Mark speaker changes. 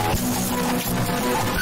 Speaker 1: ハハハハ